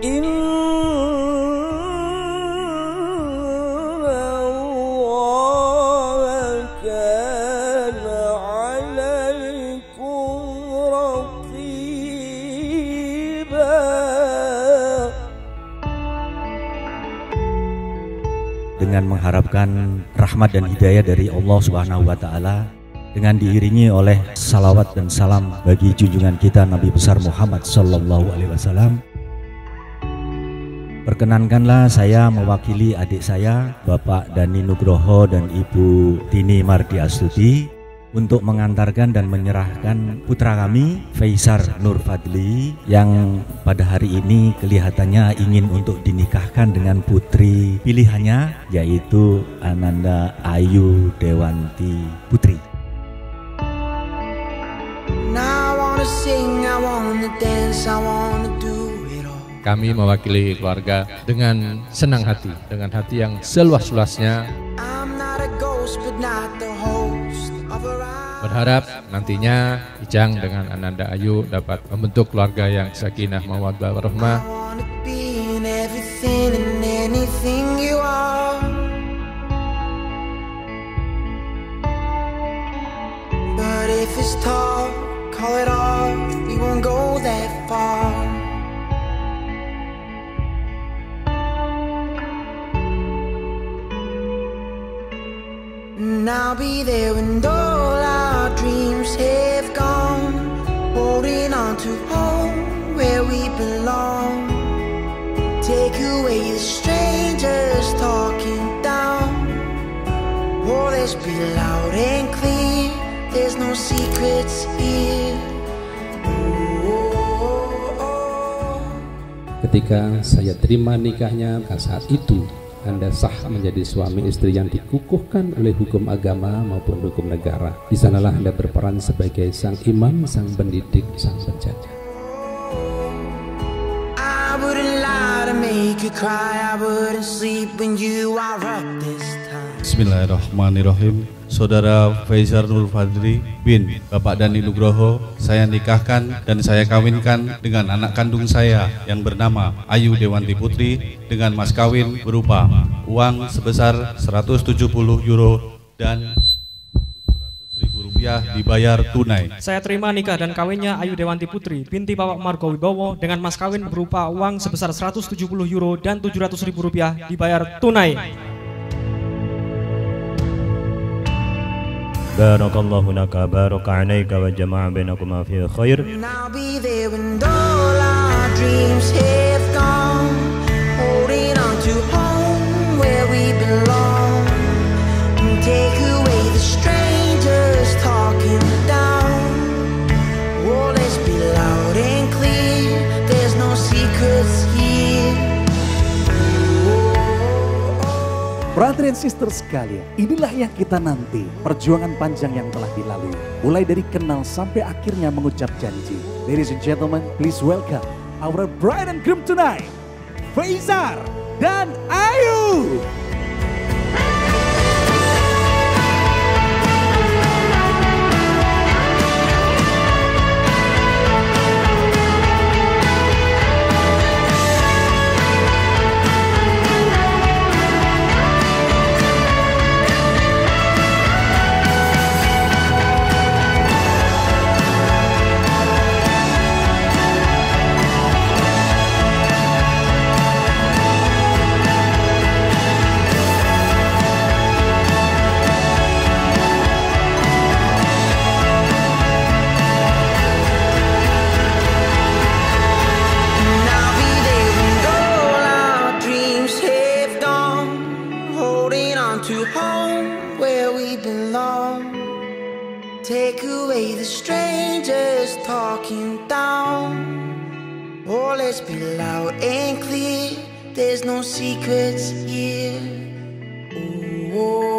dengan mengharapkan rahmat dan hidayah dari Allah Subhanahu wa taala dengan diiringi oleh salawat dan salam bagi junjungan kita Nabi besar Muhammad sallallahu alaihi wasallam Perkenankanlah saya mewakili adik saya Bapak Dani Nugroho dan Ibu Tini Mardi Astuti untuk mengantarkan dan menyerahkan putra kami Faisar Nur Fadli yang pada hari ini kelihatannya ingin untuk dinikahkan dengan putri pilihannya yaitu Ananda Ayu Dewanti Putri. Kami mewakili keluarga dengan senang hati, dengan hati yang seluas-luasnya. Berharap nantinya Ijang dengan Ananda Ayu dapat membentuk keluarga yang sakinah mawaddah warahmah. I'll be there when all our dreams have gone. Holding on to home where we belong. Take away the strangers talking down. Oh, let's be loud and clear. There's no secrets here. Ketika saya terima nikahnya, saat itu anda sah menjadi suami istri yang dikukuhkan oleh hukum agama maupun hukum negara. Di sanalah Anda berperan sebagai sang imam, sang pendidik, sang penjajah. Bismillahirrahmanirrahim. Saudara Faisal Nur Fadli bin Bapak Dani Nugroho saya nikahkan dan saya kawinkan dengan anak kandung saya yang bernama Ayu Dewanti Putri dengan mas kawin berupa uang sebesar 170 euro dan rupiah dibayar tunai. Saya terima nikah dan kawinnya Ayu Dewanti Putri binti Bapak Margo Wibowo dengan mas kawin berupa uang sebesar 170 euro dan 700 ribu rupiah dibayar tunai. بارك الله لك بارك عليك وجمع بينكما في خير. Brother and sister sekalian, inilah yang kita nanti, perjuangan panjang yang telah dilalui. Mulai dari kenal sampai akhirnya mengucap janji. Ladies and gentlemen, please welcome our bride and groom tonight, Faizar dan Ayu. talking down. Oh, let's be loud and clear. There's no secrets here. Ooh, oh.